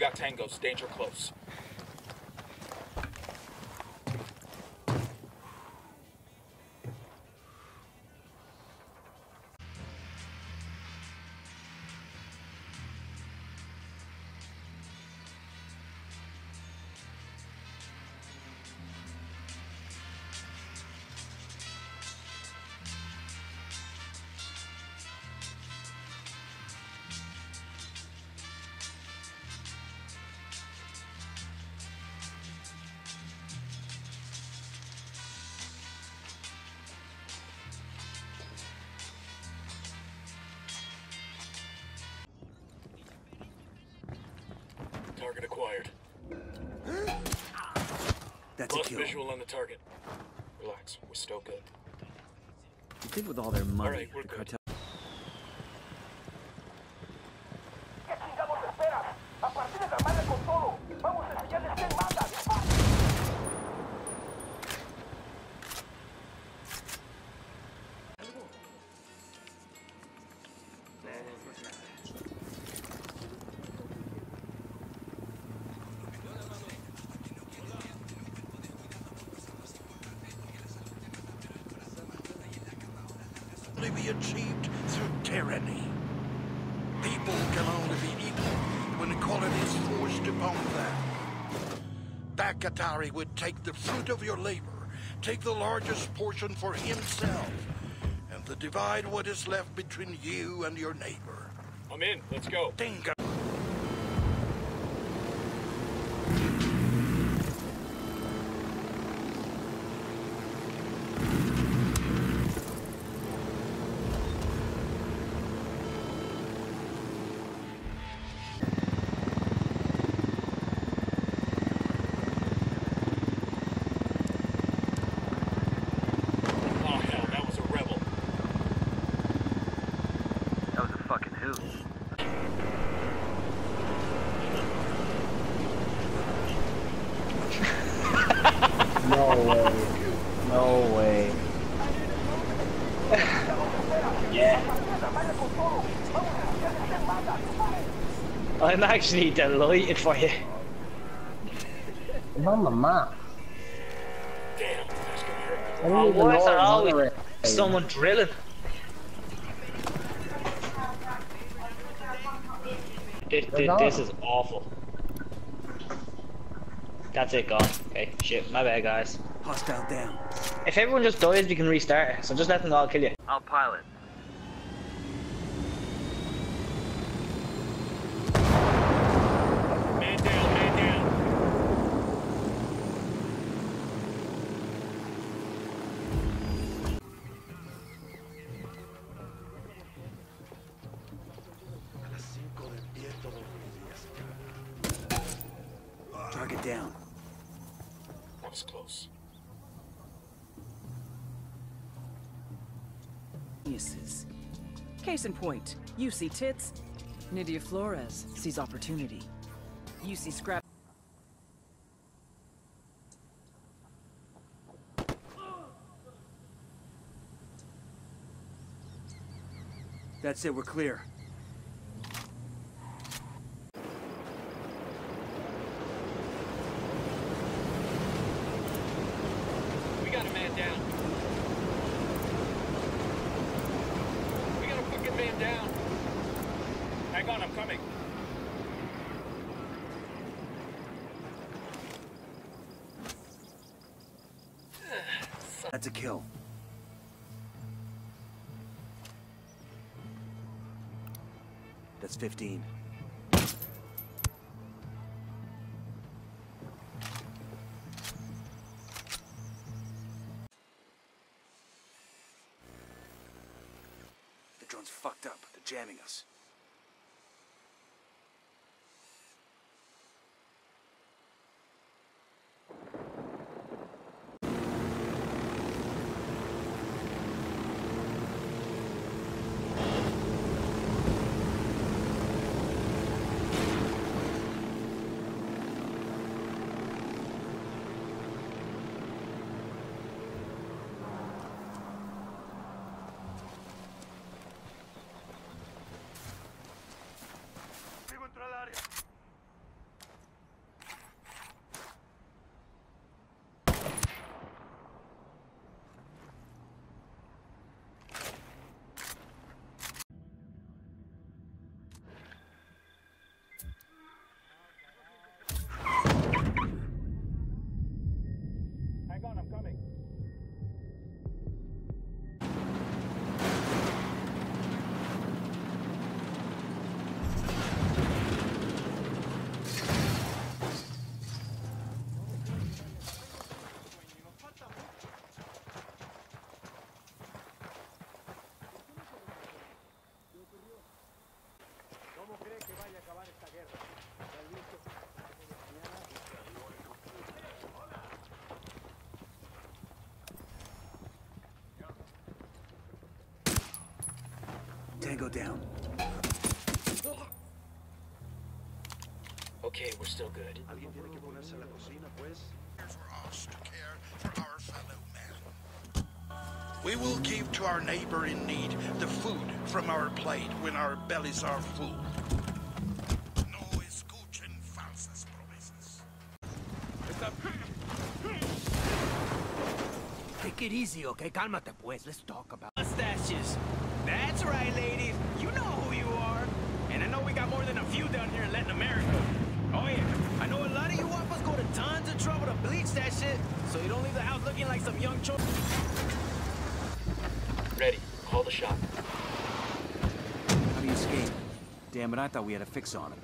got tangos. Danger close. Target acquired. That's a kill. visual on the target. Relax, we're still good. You think with all their money, right, we're the good. cartel only be achieved through tyranny. People can only be equal when equality is forced upon them. Bakatari would take the fruit of your labor, take the largest portion for himself, and to divide what is left between you and your neighbor. I'm in. Let's go. Dingo. Oh hell, that was a rebel. That was a fucking who? No way. No way. yeah. I'm actually delighted for you. It's on the map. Damn, that's gonna hurt. I didn't Oh, even why is know there always someone drilling? This, There's this, this is awful. That's it, gone. Okay, shit, my bad, guys. Hostile down. If everyone just dies, we can restart. So just let them all kill you. I'll pilot. Target down. That was close. geniuses. Case in point, you see tits, Nydia Flores sees opportunity. You see scrap. That's it, we're clear. We got a man down. We got a fucking man down. Hang on, I'm coming. That's a kill. That's 15. The drone's fucked up. They're jamming us. Go down. Okay, we're still good. for us to care for our fellow man. We will give to our neighbor in need the food from our plate when our bellies are full. No escuchen falsas promesas. Take it easy, okay? Cálmate, pues. Let's talk about... Mustaches. That's right, ladies. You know who you are. And I know we got more than a few down here in Latin America. Oh, yeah. I know a lot of you wapas go to tons of trouble to bleach that shit, so you don't leave the house looking like some young cho- Ready. Call the shot. How do you escape? Damn it, I thought we had a fix on him.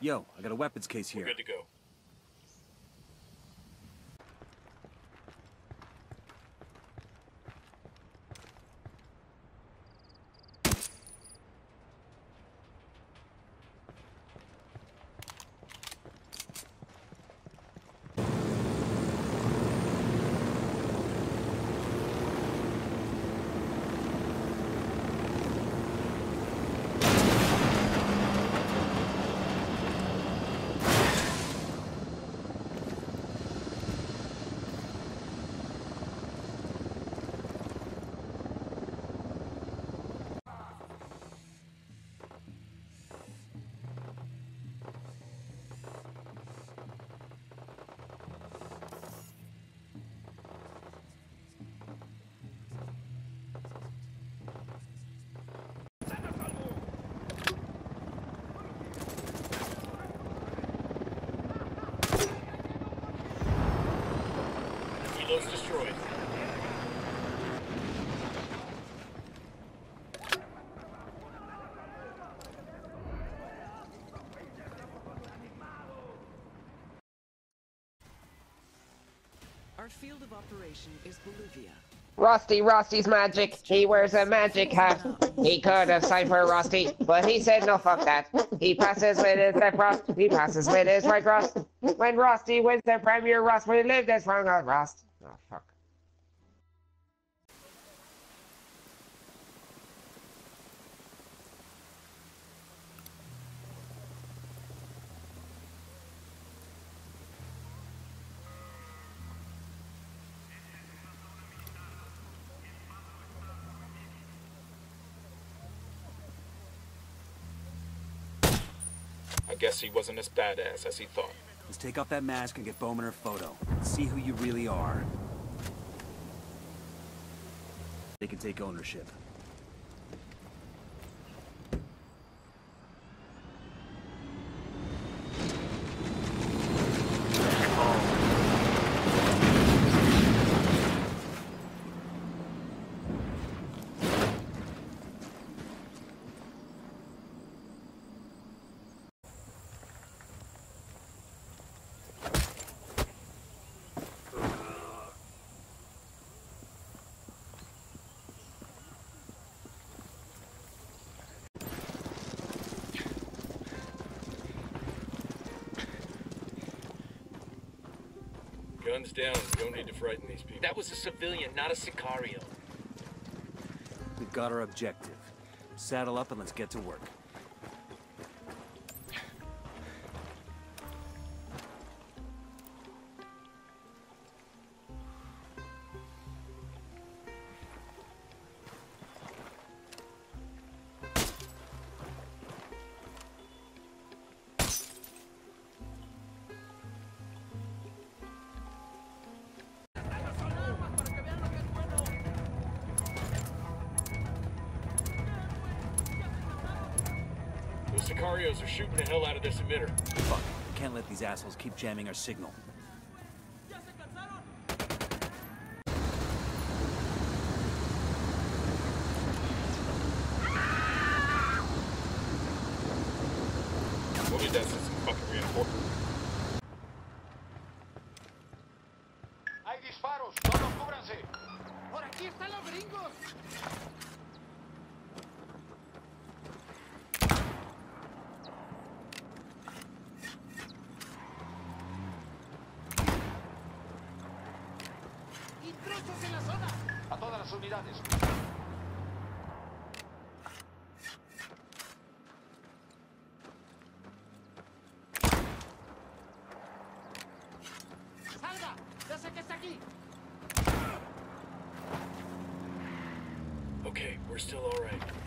Yo, I got a weapons case here. We're good to go. Our field of operation is Bolivia. Rusty, Rusty's magic. He wears a magic hat. He could have cipher Rusty, but he said no, fuck that. He passes with his left Rust. He passes with his right Rust. When Rusty wins the Premier Rust, we live this wrong on Rust. Oh, fuck. Guess he wasn't as badass as he thought. Let's take off that mask and get Bowman her photo. See who you really are. They can take ownership. Guns down. We don't need to frighten these people. That was a civilian, not a Sicario. We've got our objective. Saddle up and let's get to work. Sicarios are shooting the hell out of this emitter. Fuck. Can't let these assholes keep jamming our signal. Movie that's some fucking reinforcements. Hay disparos, todos cúbranse. Por aquí están los gringos. We're still alright. We're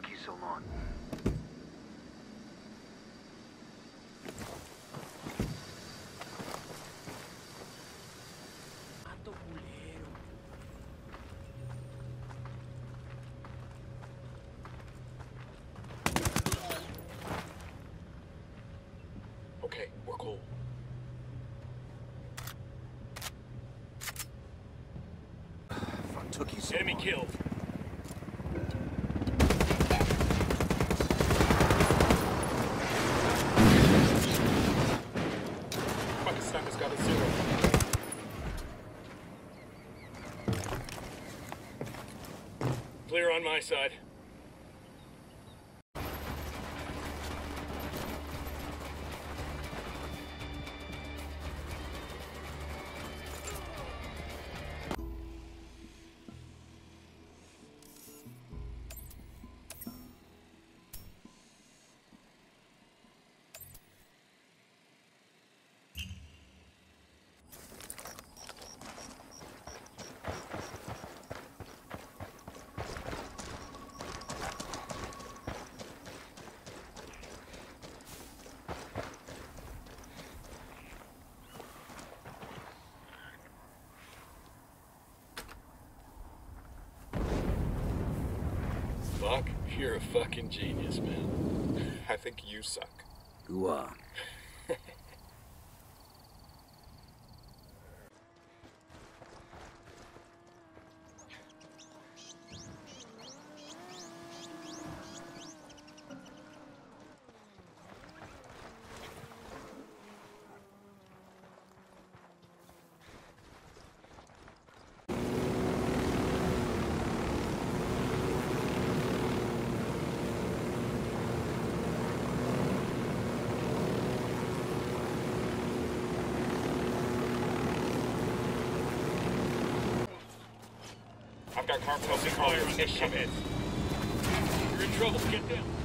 took you so long. Okay, we're cool. Fuck took you so Enemy long. killed. Fucking sniper's got a zero. Clear on my side. Fuck, you're a fucking genius, man. I think you suck. Ooh, uh, I've got cartel fire on this shithead. You're in trouble. Get down.